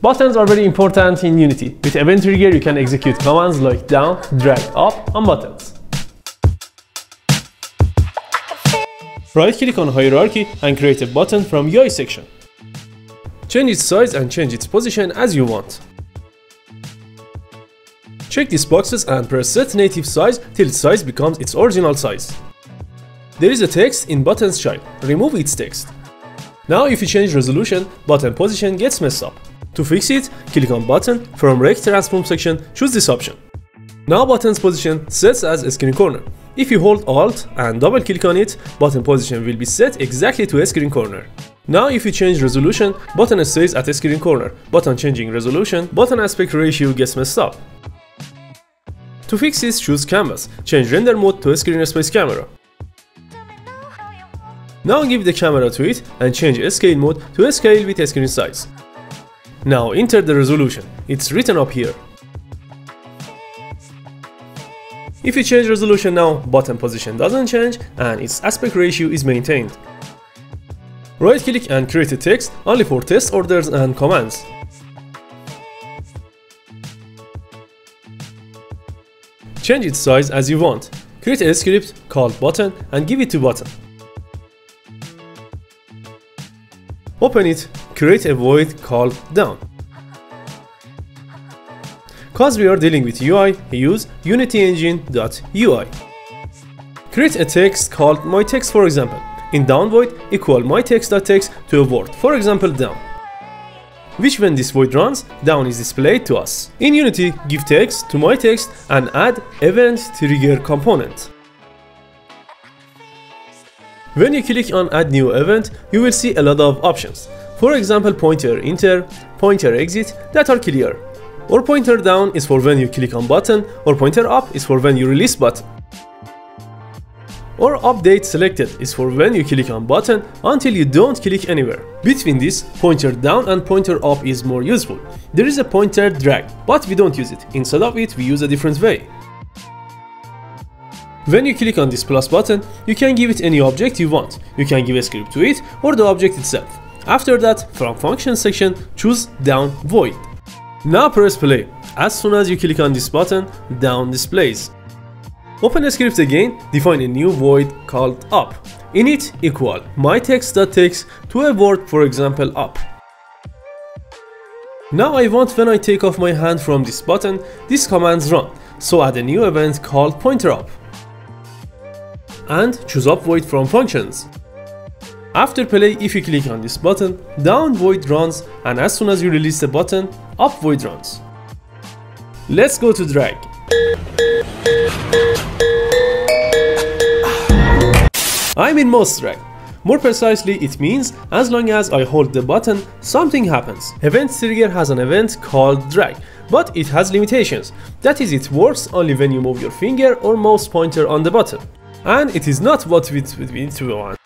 Buttons are very important in Unity. With Event Trigger, you can execute commands like down, drag, up on buttons. Right-click on Hierarchy and create a button from UI section. Change its size and change its position as you want. Check these boxes and press set native size till its size becomes its original size. There is a text in button's child. Remove its text. Now if you change resolution, button position gets messed up. To fix it, click on button, from rect transform section, choose this option. Now button's position sets as a screen corner. If you hold alt and double click on it, button position will be set exactly to a screen corner. Now if you change resolution, button stays at a screen corner, but on changing resolution, button aspect ratio gets messed up. To fix this, choose canvas, change render mode to a screen space camera. Now give the camera to it and change scale mode to scale with screen size. Now enter the resolution, it's written up here. If you change resolution now, button position doesn't change and its aspect ratio is maintained. Right click and create a text only for test orders and commands. Change its size as you want. Create a script called button and give it to button. Open it, create a void called down. Cause we are dealing with UI, use unityengine.ui. Create a text called my text for example. In down void, equal my text.text to a word, for example down. Which when this void runs, down is displayed to us. In Unity, give text to my text and add event trigger component. When you click on add new event, you will see a lot of options. For example, pointer enter, pointer exit that are clear. Or pointer down is for when you click on button, or pointer up is for when you release button. Or update selected is for when you click on button until you don't click anywhere. Between this, pointer down and pointer up is more useful. There is a pointer drag, but we don't use it. Instead of it, we use a different way. When you click on this plus button, you can give it any object you want. You can give a script to it or the object itself. After that, from function section, choose down void. Now press play. As soon as you click on this button, down displays. Open the script again, define a new void called up. In it, equal myText.text to a word for example up. Now I want when I take off my hand from this button, this commands run, so add a new event called pointer up. And choose up void from functions. After play, if you click on this button, down void runs and as soon as you release the button, up void runs. Let's go to drag. I'm in most drag. More precisely, it means as long as I hold the button, something happens. Event Trigger has an event called drag, but it has limitations. That is, it works only when you move your finger or mouse pointer on the button. And it is not what we, we want.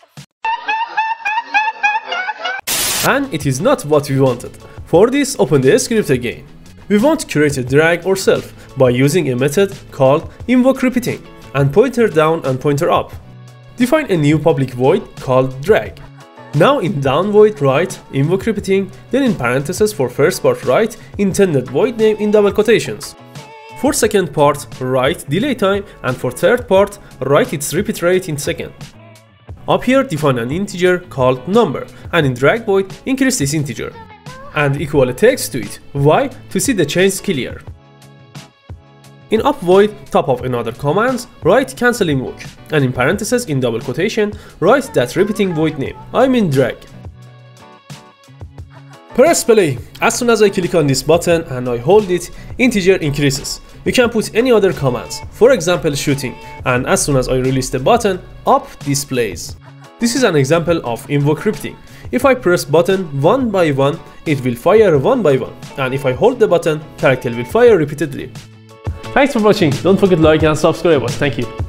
And it is not what we wanted. For this, open the script again. We want to create a drag ourselves by using a method called invoke repeating and pointer down and pointer up. Define a new public void called drag. Now in down void write invoke repeating, then in parentheses for first part write intended void name in double quotations. For second part write delay time and for third part write its repeat rate in second. Up here define an integer called number and in drag void increase this integer and equal a text to it. Why? To see the change clear. In up void, top of another commands, write cancel invoke, and in parentheses in double quotation, write that repeating void name, I mean drag. Press play. As soon as I click on this button and I hold it, integer increases. You can put any other commands, for example shooting, and as soon as I release the button, up displays. This is an example of invoke repeating. If I press button one by one, it will fire one by one, and if I hold the button, character will fire repeatedly. Thanks for watching, don't forget to like and subscribe us, thank you.